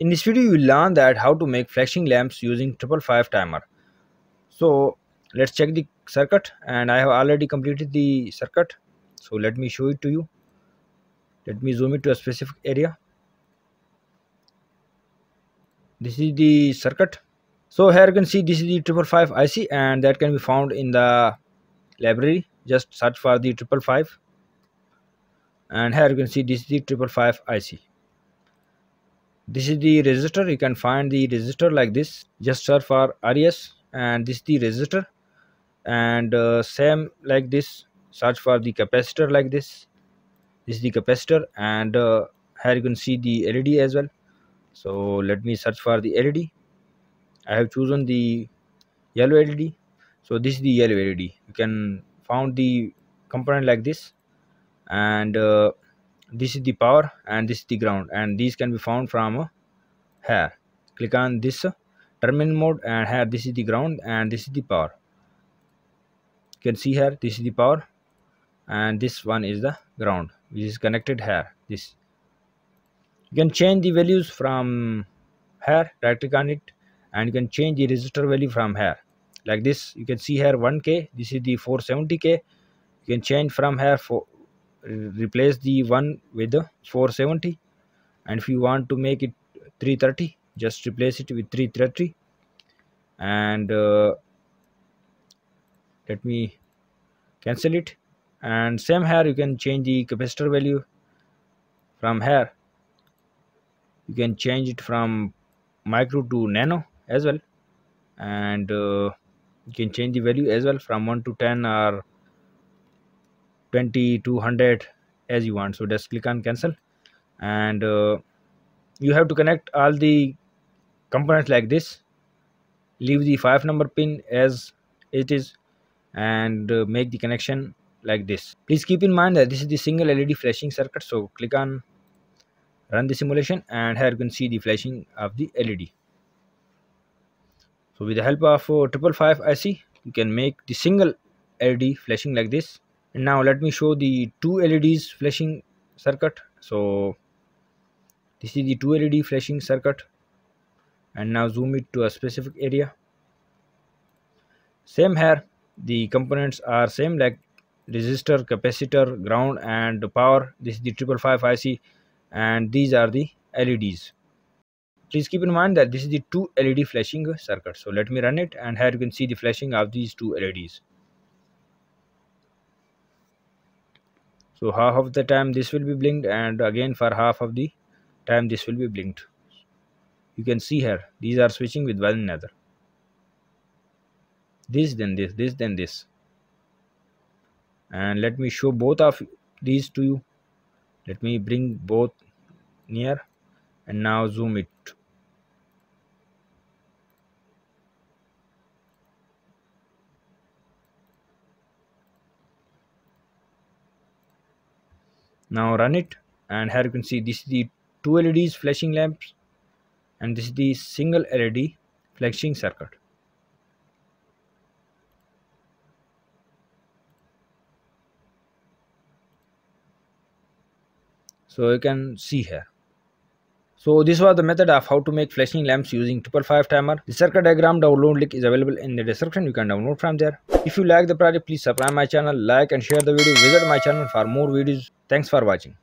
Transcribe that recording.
In this video you will learn that how to make flashing lamps using 555 timer. So let's check the circuit and I have already completed the circuit. So let me show it to you. Let me zoom it to a specific area. This is the circuit. So here you can see this is the 555 IC and that can be found in the library. Just search for the 555 and here you can see this is the 555 IC this is the resistor you can find the resistor like this. Just search for res and this is the resistor and uh, same like this. Search for the capacitor like this. This is the capacitor and uh, here you can see the led as well. So let me search for the led i have chosen the yellow led so this is the yellow led you can found the component like this. And uh, this is the power and this is the ground and these can be found from here. Click on this terminal mode and here this is the ground and this is the power. You can see here this is the power and this one is the ground which is connected here this. You can change the values from here right click on it and you can change the resistor value from here. Like this you can see here 1k this is the 470k you can change from here for replace the one with the 470 and if you want to make it 330 just replace it with 330 and uh, let me cancel it. And same here you can change the capacitor value from here. You can change it from micro to nano as well. And uh, you can change the value as well from 1 to 10 or 20 200 as you want. So just click on cancel. And uh, you have to connect all the components like this. Leave the 5 number pin as it is and uh, make the connection like this. Please keep in mind that this is the single led flashing circuit. So click on run the simulation and here you can see the flashing of the led so with the help of uh, 555 ic you can make the single led flashing like this now let me show the two leds flashing circuit. So this is the two led flashing circuit. And now zoom it to a specific area. Same here. The components are same like resistor capacitor ground and power. This is the 555 ic and these are the leds please keep in mind that this is the two led flashing circuit. So let me run it and here you can see the flashing of these two leds so half of the time this will be blinked and again for half of the time this will be blinked. You can see here these are switching with one another. This then this this then this. And let me show both of these to you. Let me bring both near and now zoom it now run it. And here you can see this is the two leds flashing lamps. And this is the single led flashing circuit. So you can see here so this was the method of how to make flashing lamps using 555 timer. The circuit diagram download link is available in the description. You can download from there. If you like the project, please subscribe my channel, like and share the video. Visit my channel for more videos. Thanks for watching.